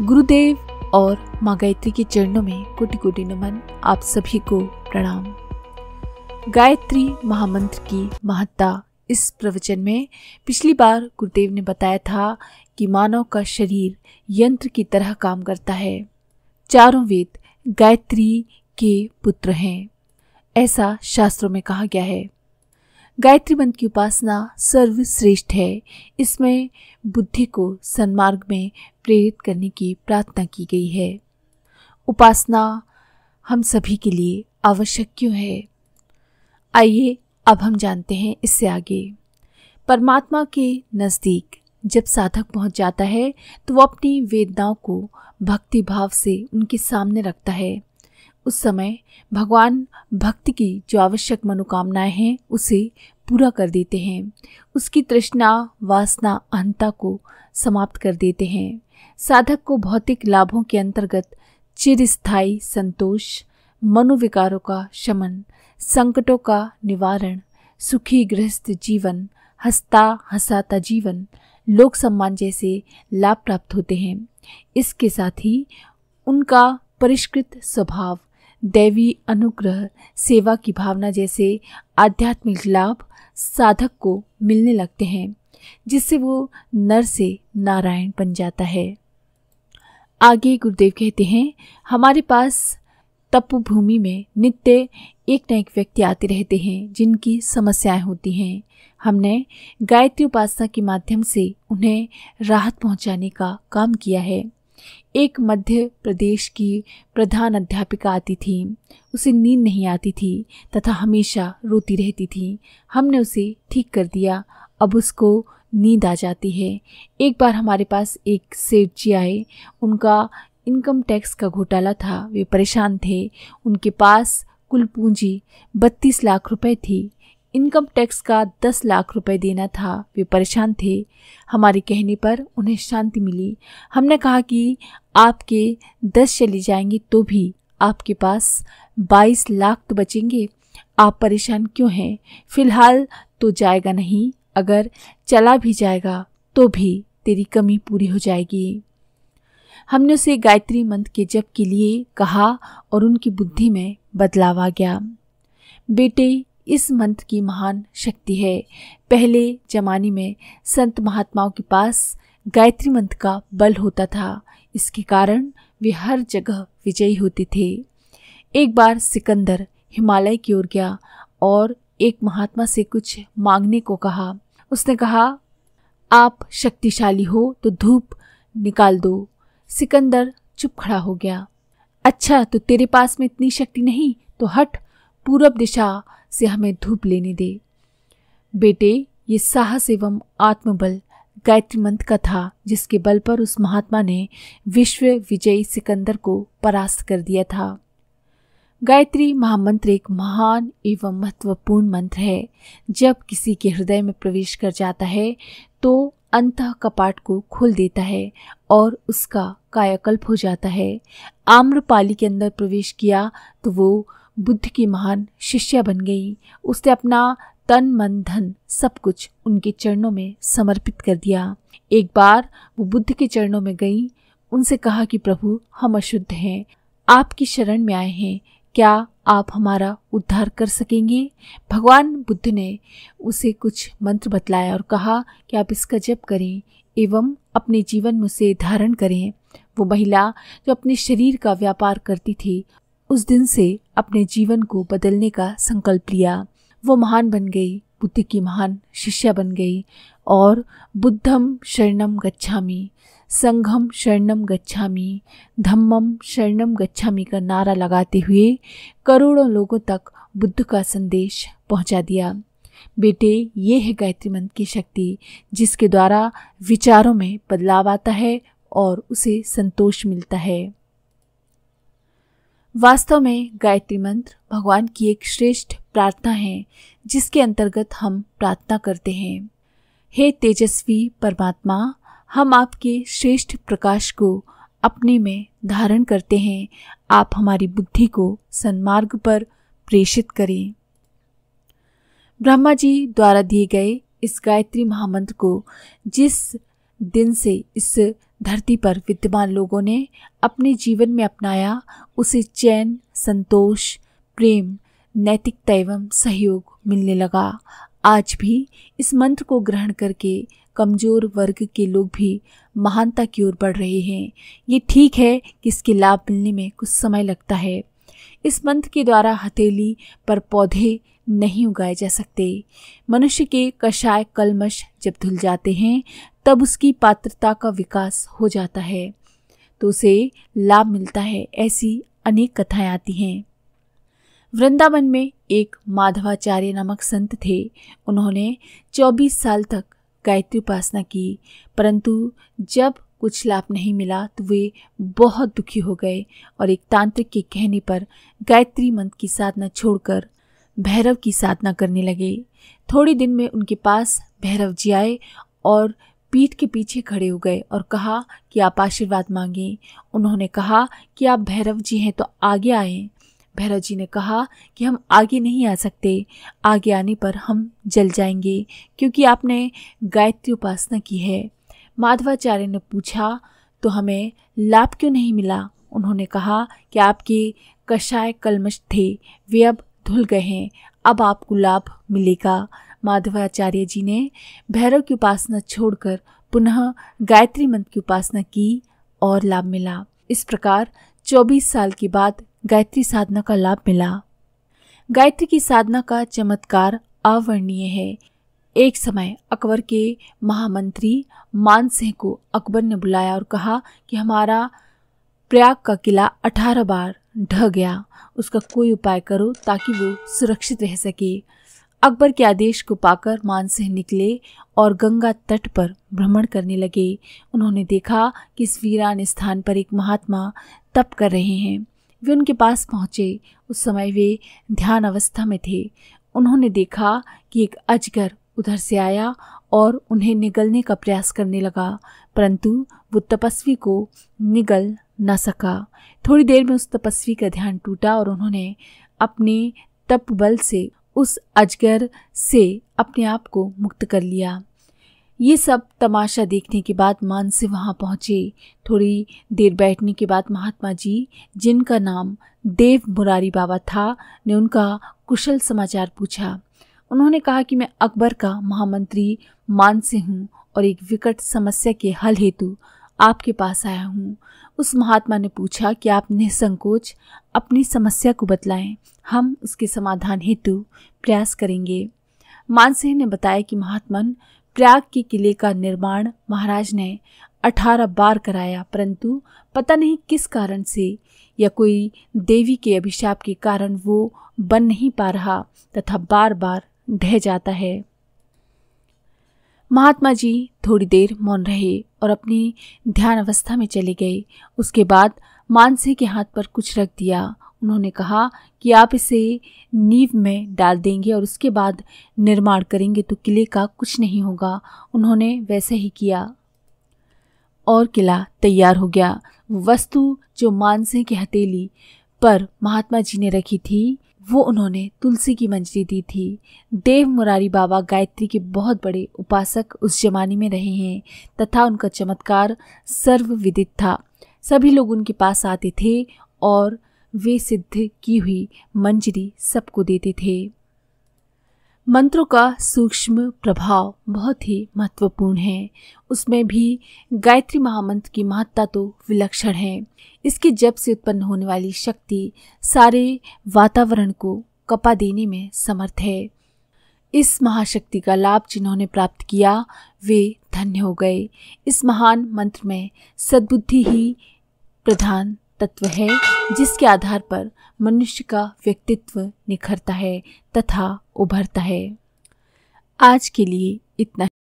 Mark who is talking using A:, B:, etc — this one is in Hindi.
A: गुरुदेव और माँ गायत्री के चरणों में कोटि कोटि नमन। आप सभी को प्रणाम। गायत्री महामंत्र की महत्ता इस प्रवचन में पिछली बार गुरुदेव ने बताया था कि मानव का शरीर यंत्र की तरह काम करता है। चारों वेद गायत्री के पुत्र हैं। ऐसा शास्त्रों में कहा गया है। गायत्री मंत्र की उपासना सर्वश्रेष्ठ है। इसमें बुद्धि को सन्मार्ग में प्रेरित करने की प्रार्थना की गई है। उपासना हम सभी के लिए आवश्यक क्यों है? आइए, अब हम जानते हैं इससे आगे। परमात्मा के नज़दीक जब साधक पहुँच जाता है तो वो अपनी वेदनाओं को भक्ति भाव से उनके सामने रखता है। उस समय भगवान भक्ति की जो आवश्यक मनोकामनाएँ हैं, उसे पूरा कर देते हैं। उसकी तृष्णा, वासना, अहंता को समाप्त कर देते हैं। साधक को भौतिक लाभों के अंतर्गत चिरस्थायी संतोष, मनोविकारों का शमन, संकटों का निवारण, सुखी गृहस्थ जीवन, हंसता, हंसाता जीवन, लोक सम्मान जैसे लाभ प्राप्त होते हैं। इसके साथ ही उनका परिष्कृत स्वभाव दैवी अनुग्रह, सेवा की भावना जैसे आध्यात्मिक लाभ साधक को मिलने लगते हैं, जिससे वो नर से नारायण बन जाता है। आगे गुरुदेव कहते हैं, हमारे पास तपोभूमि में नित्य एक न एक व्यक्ति आते रहते हैं, जिनकी समस्याएँ होती हैं। हमने गायत्री उपासना के माध्यम से उन्हें राहत पहुँचाने का काम किया है। एक मध्य प्रदेश की प्रधान अध्यापिका आती थी। उसे नींद नहीं आती थी तथा हमेशा रोती रहती थी। हमने उसे ठीक कर दिया। अब उसको नींद आ जाती है। एक बार हमारे पास एक सेठ जी आए। उनका इनकम टैक्स का घोटाला था। वे परेशान थे। उनके पास कुल पूंजी बत्तीस लाख रुपए थी। इनकम टैक्स का दस लाख रुपए देना था। वे परेशान थे। हमारे कहने पर उन्हें शांति मिली। हमने कहा कि आपके दस चली जाएँगे तो भी आपके पास बाईस लाख तो बचेंगे। आप परेशान क्यों हैं? फ़िलहाल तो जाएगा नहीं। अगर चला भी जाएगा तो भी तेरी कमी पूरी हो जाएगी। हमने उसे गायत्री मंत्र के जप के लिए कहा और उनकी बुद्धि में बदलाव आ गया। बेटे इस मंत्र की महान शक्ति है। पहले जमाने में संत महात्माओं के पास गायत्री मंत्र का बल होता था। इसके कारण वे हर जगह विजयी होते थे। एक बार सिकंदर हिमालय की ओर गया और एक महात्मा से कुछ मांगने को कहा। उसने कहा, आप शक्तिशाली हो तो धूप निकाल दो। सिकंदर चुप खड़ा हो गया। अच्छा तो तेरे पास में इतनी शक्ति नहीं तो हट। पूरब दिशा से हमें धूप लेने दे। बेटे, ये साहस एवं आत्मबल गायत्री मंत्र का था जिसके बल पर उस महात्मा ने विश्व विजयी सिकंदर को परास्त कर दिया था। गायत्री महामंत्र एक महान एवं महत्वपूर्ण मंत्र है। जब किसी के हृदय में प्रवेश कर जाता है तो अंत कपाट को खोल देता है और उसका कायाकल्प हो जाता है। आम्रपाली के अंदर प्रवेश किया तो वो बुद्ध की महान शिष्या बन गई। उसने अपना तन, मन, धन सब कुछ उनके चरणों में समर्पित कर दिया। एक बार वो बुद्ध के चरणों में गई। उनसे कहा कि, प्रभु, हम अशुद्ध हैं। आपकी शरण में आए हैं। क्या आप हमारा उद्धार कर सकेंगे? भगवान बुद्ध ने उसे कुछ मंत्र बतलाया और कहा कि, आप इसका जप करें एवं अपने जीवन में उसे धारण करें। वो महिला जो अपने शरीर का व्यापार करती थी, उस दिन से अपने जीवन को बदलने का संकल्प लिया। वो महान बन गई, बुद्ध की महान शिष्या बन गई और बुद्धम शरणम गच्छामी, संघम शरणम गच्छामी, धम्मम शरणम गच्छामी का नारा लगाते हुए करोड़ों लोगों तक बुद्ध का संदेश पहुँचा दिया। बेटे, ये है गायत्री मंत्र की शक्ति, जिसके द्वारा विचारों में बदलाव आता है और उसे संतोष मिलता है। वास्तव में गायत्री मंत्र भगवान की एक श्रेष्ठ प्रार्थना है, जिसके अंतर्गत हम प्रार्थना करते हैं। हे तेजस्वी परमात्मा, हम आपके श्रेष्ठ प्रकाश को अपने में धारण करते हैं। आप हमारी बुद्धि को सन्मार्ग पर प्रेषित करें। ब्रह्मा जी द्वारा दिए गए इस गायत्री महामंत्र को जिस दिन से इस धरती पर विद्यमान लोगों ने अपने जीवन में अपनाया उसे चैन, संतोष, प्रेम नैतिकता एवं सहयोग मिलने लगा। आज भी इस मंत्र को ग्रहण करके कमज़ोर वर्ग के लोग भी महानता की ओर बढ़ रहे हैं। ये ठीक है कि इसके लाभ मिलने में कुछ समय लगता है। इस मंत्र के द्वारा हथेली पर पौधे नहीं उगाए जा सकते। मनुष्य के कषाय कलमश जब धुल जाते हैं, तब उसकी पात्रता का विकास हो जाता है। तो उसे लाभ मिलता है, ऐसी अनेक कथाएँ आती हैं। वृंदावन में एक माधवाचार्य नामक संत थे। उन्होंने 24 साल तक गायत्री उपासना की, परंतु जब कुछ लाभ नहीं मिला तो वे बहुत दुखी हो गए और एक तांत्रिक के कहने पर गायत्री मंत्र की साधना छोड़कर भैरव की साधना करने लगे। थोड़ी दिन में उनके पास भैरव जी आए और पीठ के पीछे खड़े हो गए और कहा कि आप आशीर्वाद मांगे। उन्होंने कहा कि आप भैरव जी हैं तो आगे आए। भैरव जी ने कहा कि हम आगे नहीं आ सकते। आगे आने पर हम जल जाएँगे क्योंकि आपने गायत्री उपासना की है। माधवाचार्य ने पूछा तो हमें लाभ क्यों नहीं मिला? उन्होंने कहा कि आपके कषाय कलमश थे। वे अब धुल गए हैं। अब आपको लाभ मिलेगा। माधवाचार्य जी ने भैरव की उपासना छोड़कर पुनः गायत्री मंत्र की उपासना की और लाभ मिला। इस प्रकार 24 साल के बाद गायत्री साधना का लाभ मिला। गायत्री की साधना का चमत्कार अवर्णीय है। एक समय अकबर के महामंत्री मानसिंह को अकबर ने बुलाया और कहा कि हमारा प्रयाग का किला अठारह बार ढह गया। उसका कोई उपाय करो ताकि वो सुरक्षित रह सके। अकबर के आदेश को पाकर मान सिंह निकले और गंगा तट पर भ्रमण करने लगे। उन्होंने देखा कि इस वीरान स्थान पर एक महात्मा तप कर रहे हैं। वे उनके पास पहुँचे। उस समय वे ध्यान अवस्था में थे। उन्होंने देखा कि एक अजगर उधर से आया और उन्हें निगलने का प्रयास करने लगा। परंतु वो तपस्वी को निगल न सका। थोड़ी देर में उस तपस्वी का ध्यान टूटा और उन्होंने अपने तप बल से उस अजगर से अपने आप को मुक्त कर लिया। ये सब तमाशा देखने के बाद मान से वहाँ पहुँचे। थोड़ी देर बैठने के बाद महात्मा जी, जिनका नाम देव मुरारी बाबा था, ने उनका कुशल समाचार पूछा। उन्होंने कहा कि मैं अकबर का महामंत्री मान से हूँ और एक विकट समस्या के हल हेतु आपके पास आया हूँ। उस महात्मा ने पूछा कि आप निसंकोच अपनी समस्या को बतलाएँ। हम उसके समाधान हेतु प्रयास करेंगे। मानसिंह ने बताया कि महात्मन प्रयाग के किले का निर्माण महाराज ने अठारह बार कराया, परंतु पता नहीं किस कारण से या कोई देवी के अभिशाप के कारण वो बन नहीं पा रहा तथा बार बार ढह जाता है। महात्मा जी थोड़ी देर मौन रहे और अपनी ध्यान अवस्था में चले गए। उसके बाद मानसे के हाथ पर कुछ रख दिया। उन्होंने कहा कि आप इसे नींव में डाल देंगे और उसके बाद निर्माण करेंगे तो किले का कुछ नहीं होगा। उन्होंने वैसे ही किया। और किला तैयार हो गया। वस्तु जो मानसिंह की हथेली पर महात्मा जी ने रखी थी वो उन्होंने तुलसी की मंजरी दी थी। देव मुरारी बाबा गायत्री के बहुत बड़े उपासक उस जमाने में रहे हैं, तथा उनका चमत्कार सर्वविदित था। सभी लोग उनके पास आते थे और वे सिद्ध की हुई मंजरी सबको देते थे। मंत्रों का सूक्ष्म प्रभाव बहुत ही महत्वपूर्ण है। उसमें भी गायत्री महामंत्र की महत्ता तो विलक्षण है। इसके जब से उत्पन्न होने वाली शक्ति सारे वातावरण को कपा देने में समर्थ है। इस महाशक्ति का लाभ जिन्होंने प्राप्त किया, वे धन्य हो गए। इस महान मंत्र में सद्बुद्धि ही प्रधान तत्व है, जिसके आधार पर मनुष्य का व्यक्तित्व निखरता है तथा उभरता है। आज के लिए इतना